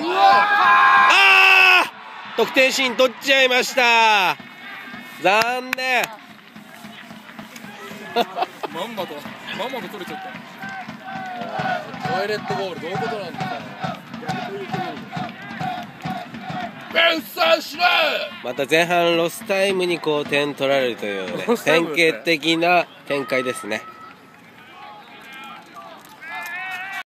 ああ得点シーン取っちゃいました。残念。まんまとまんまと取れちゃった。トイレットボールどういうことなんだ。また前半ロスタイムにこう点取られるというね。典型的な展開ですね。